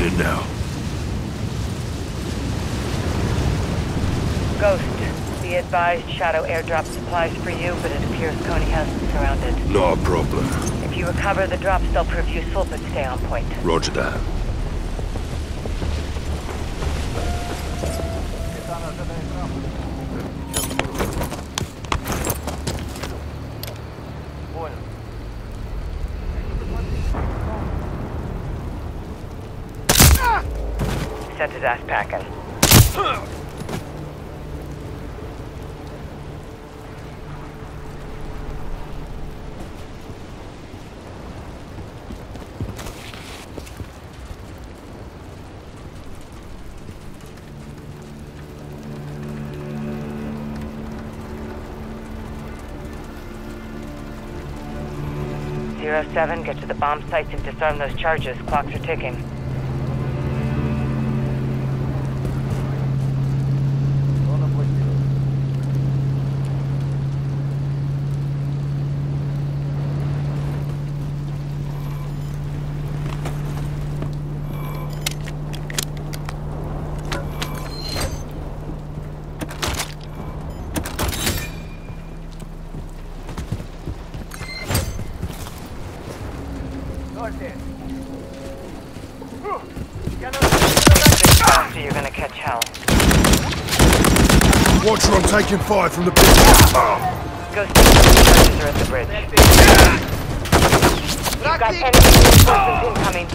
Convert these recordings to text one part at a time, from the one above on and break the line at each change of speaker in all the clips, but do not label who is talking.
Moving in now.
Ghost, be advised Shadow airdrop supplies for you, but it appears Konni has them surrounded.
No problem.
If you recover the drops, they'll prove useful, but stay on point.
Roger that.
Sent his ass packing. Zero seven, get to the bomb sites and disarm those charges. Clocks are ticking. Faster, you're gonna catch hell.
Watcher, I'm taking fire from the building.
Ghost charges are at the bridge. You've got enemy reinforcements incoming.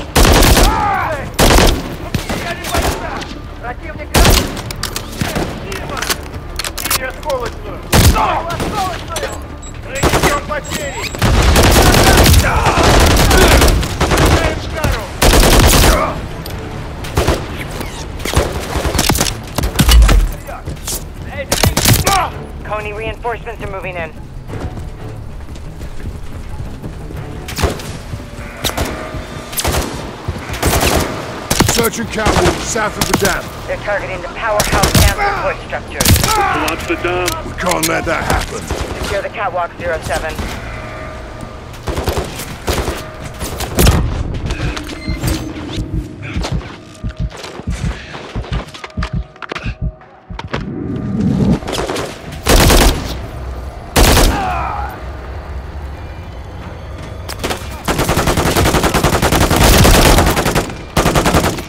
Konni reinforcements are moving in.
Searching catwalk south of the dam.
They're targeting the powerhouse and support structures.
Collapse the dam.
We can't let that happen.
Secure the catwalk, zero 07.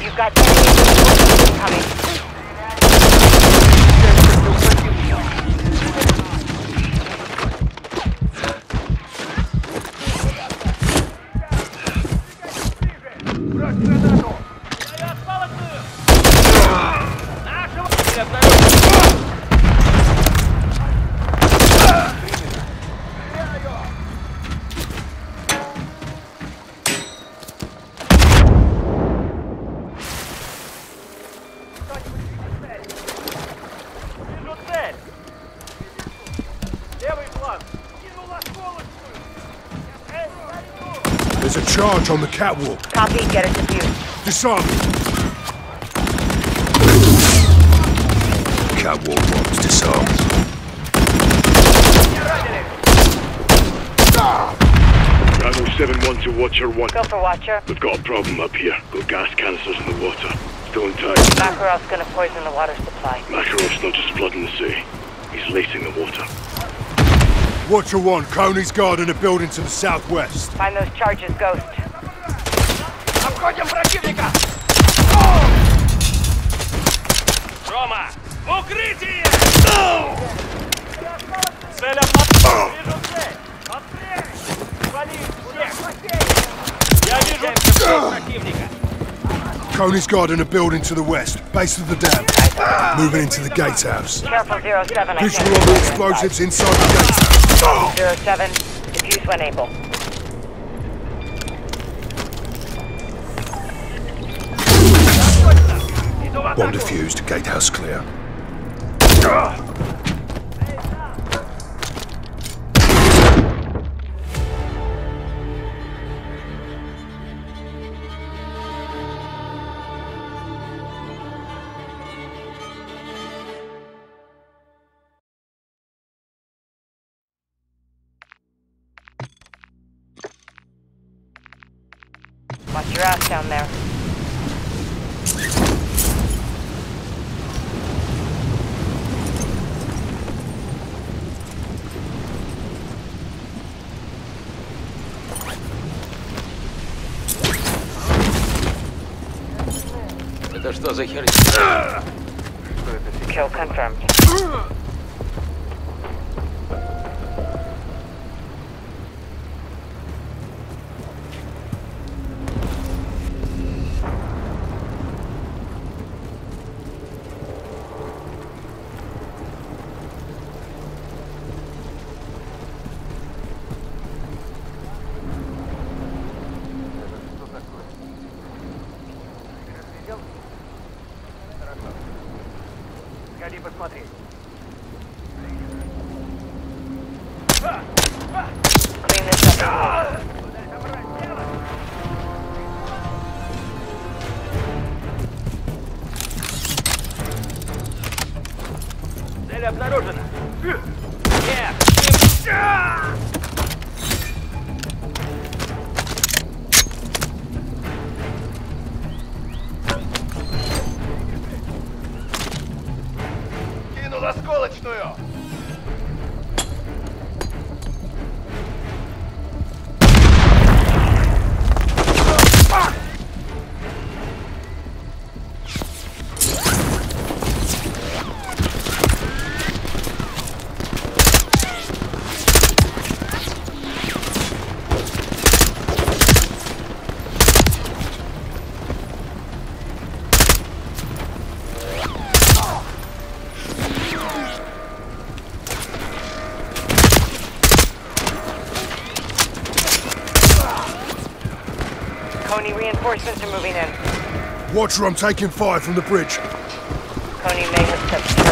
You've got enemy reinforcements incoming.
There's a charge on the catwalk.
Copy, get it defused.
Disarm it. Catwalk bombs disarmed.
Bravo 7-1 to Watcher 1.
Go for Watcher.
We've got a problem up here. Got gas canisters in the water. Still in tight.
Makarov's gonna poison the water supply.
Makarov's not just flooding the sea. He's lacing the water.
Watcher 1, Konni's guarding a building to the southwest.
Find those charges, Ghost. Находим противника!
Рома, в укрытие! Цель опасна! Вижу цель! Отстреливай! Вали! Я вижу противника!
Konni's guard in a building to the west, base of the dam. Moving into the gatehouse. Visual on the explosives inside the gatehouse.
Zero 07, defuse when able.
Bomb defused, gatehouse clear.
Watch your ass down there.
Это что за херня?
Kill confirmed.
Цель обнаружена.
Reinforcements are moving in.
Watcher, I'm taking fire from the bridge.
Konni may have stepped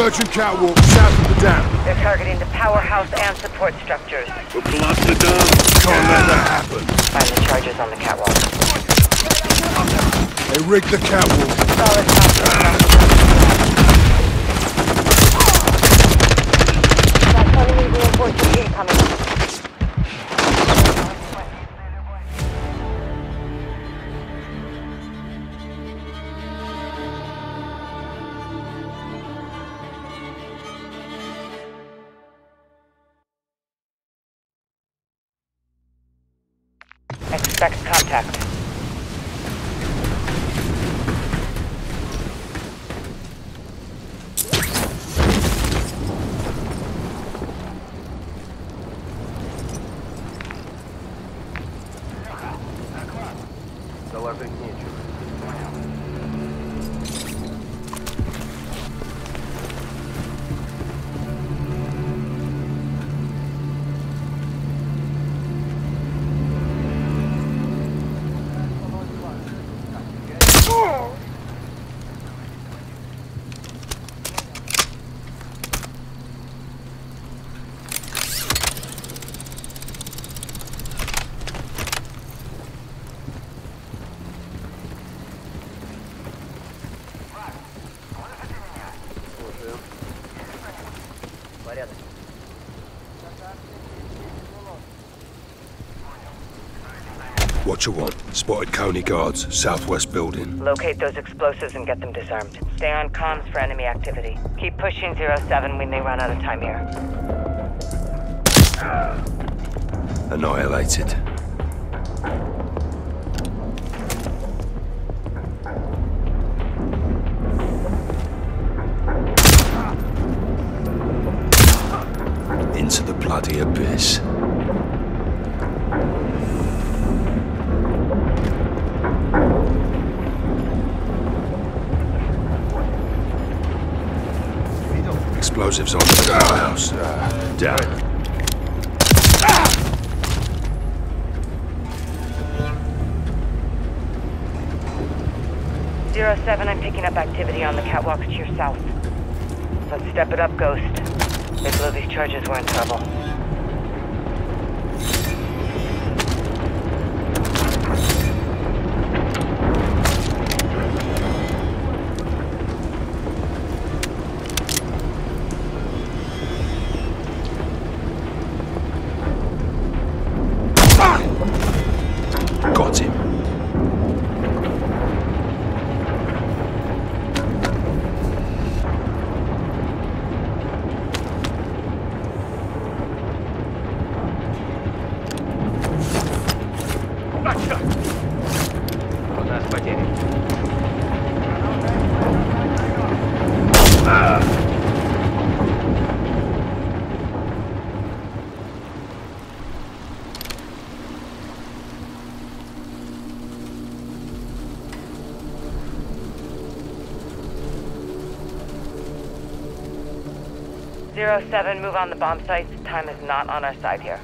Searching catwalk south of the dam.
They're targeting the powerhouse and support structures.
We'll collapse the dam.
Can't let that happen.
Find the charges on the catwalk.
They rigged the catwalk.
Solid Expect contact.
You want? Spotted Konni guards, southwest building.
Locate those explosives and get them disarmed. Stay on comms for enemy activity. Keep pushing 07 we may run out of time here.
Annihilated. Into the bloody abyss. Explosives on the powerhouse. Down.
Zero 07, I'm picking up activity on the catwalks to your south. Let's step it up, Ghost. They blow these charges, we're in trouble. Zero seven, move on the bomb sites. Time is not on our side here.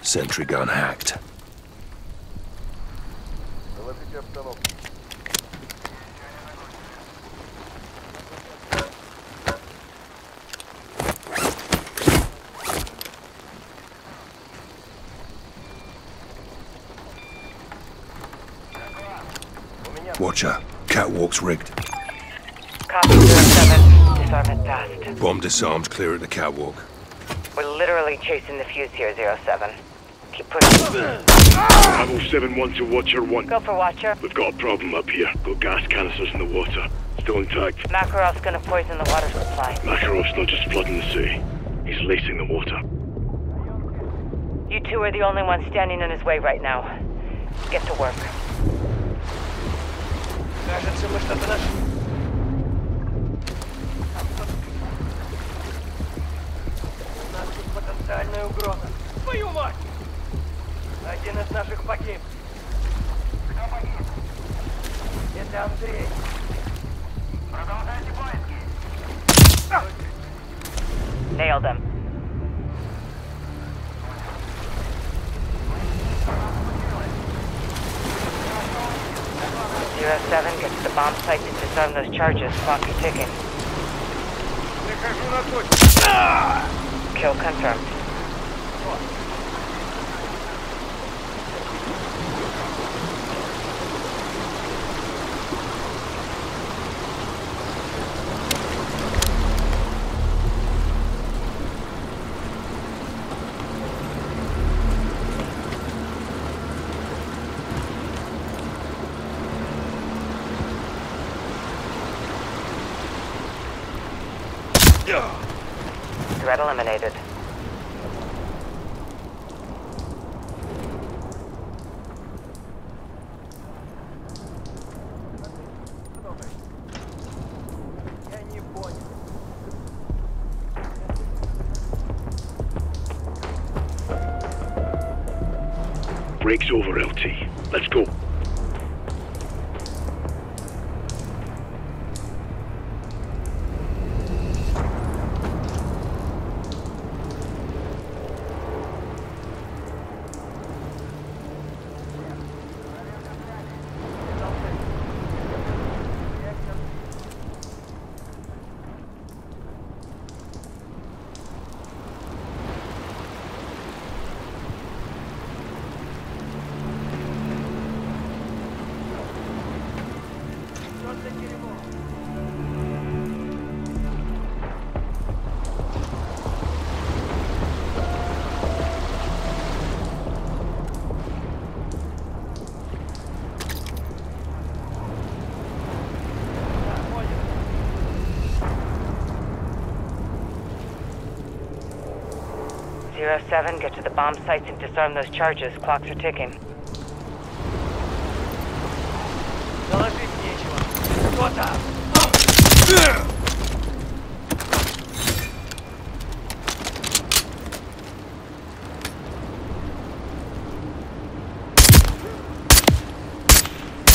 Sentry gun hacked. Watcher. Catwalk's rigged.
Copy 07. Disarm it fast.
Bomb disarmed, clear at the catwalk.
We're literally chasing the fuse here, Zero 07. Keep pushing.
Bravo 7-1 to Watcher 1.
Go for Watcher.
We've got a problem up here. Got gas canisters in the water. Still intact.
Makarov's gonna poison the water supply.
Makarov's not just flooding the sea. He's lacing the water.
You two are the only ones standing in his way right now. Get to work.
Кажется, мы что-то нашли. У нас тут потенциальная угроза. Твою мать! Один из наших погиб.
like to disarm those charges. Clock is ticking. Kill confirmed. Threat eliminated. Zero 07, get to the bomb sites and disarm those charges. Clocks are ticking.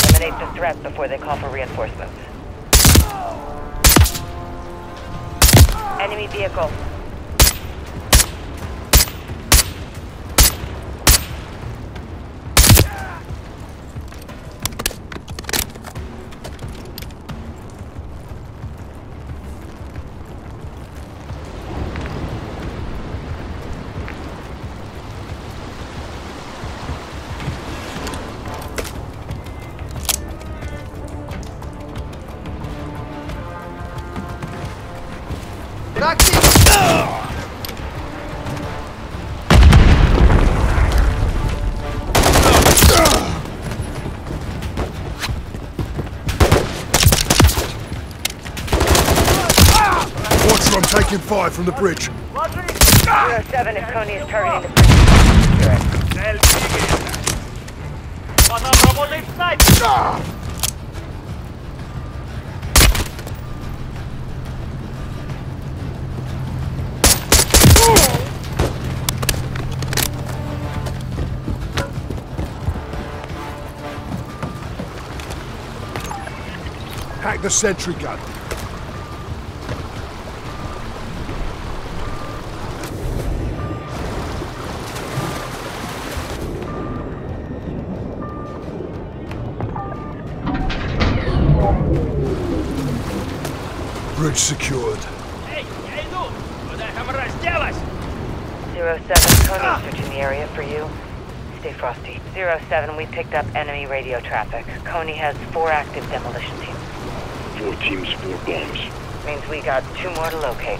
Eliminate the threat before they call for reinforcements. Enemy vehicle.
taking fire from the bridge.
07 if is targeting the bridge.
Hack the sentry gun. Bridge secured.
Hey, я иду! Куда там разделась?
Zero seven, code ah. searching the area for you. Stay frosty. Zero seven, we picked up enemy radio traffic. Konni has four active demolition teams.
Four teams, four bombs.
Means we got two more to locate.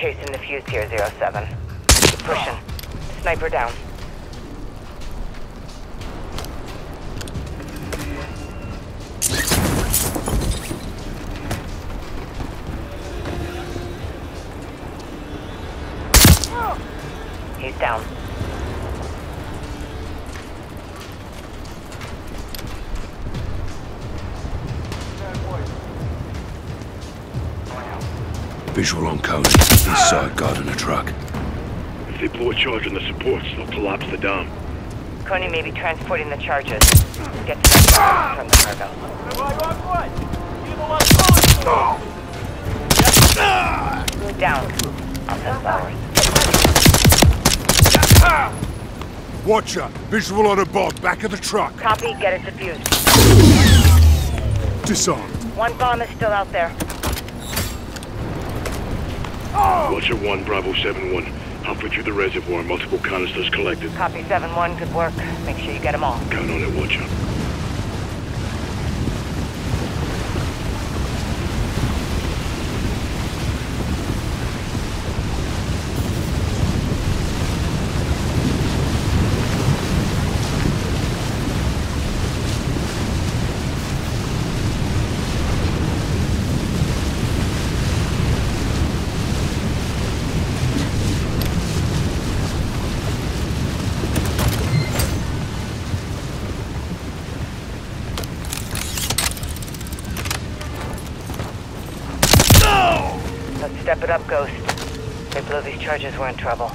Chasing the fuse here, Zero 07. Keep pushing. Sniper down. He's down.
Visual on code. East side in a truck.
If they blow a charge on the supports, they'll collapse the dam.
Konni may be transporting the charges. Get the ah! from the cargo.
Ah!
Down. Ah!
Watcher, visual on a bomb back of the truck.
Copy, get it defused.
Disarmed.
One bomb is still out there.
Watcher 1, Bravo 7-1. Halfway through the reservoir, multiple canisters collected.
Copy 7-1, good work. Make sure you get them all.
Count on it, Watcher.
Let's Step it up, Ghost. They blew these charges, we're in trouble.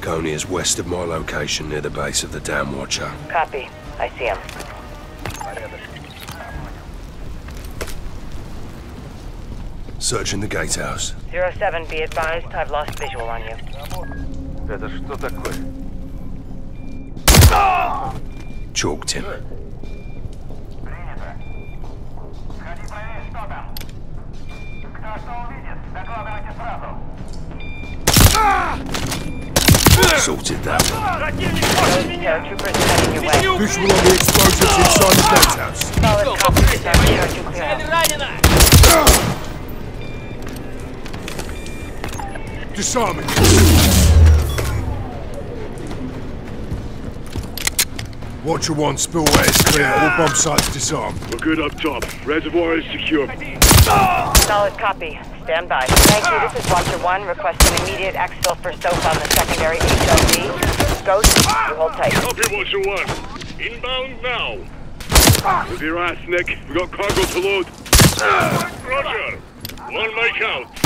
Konni is west of my location near the base of the Dam Watcher.
Copy. I see him.
Searching the gatehouse.
Zero 07, be advised, I've lost visual on you.
Chalked him. Sorted that. Visual on the explosives inside the death house.
Solid copy.
Right Watcher 1, spillway is clear. All bomb sites disarmed.
We're good up top. Reservoir is secure.
Solid copy. Stand by. Thank you. This is Watcher 1 requesting immediate exfil for soap on the secondary HLD. Ghost, you hold tight.
Copy, Watcher 1. Inbound now. With your ass, Nick. We got cargo to load. Roger. One make out.